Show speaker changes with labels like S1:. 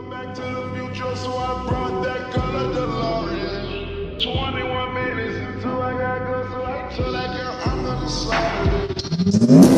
S1: back to the future, so I brought that color DeLorean. 21 minutes until I got go, so till that girl I'm gonna slide.